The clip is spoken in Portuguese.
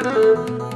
Música